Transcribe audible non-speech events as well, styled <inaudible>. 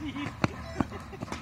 see. <laughs> <laughs>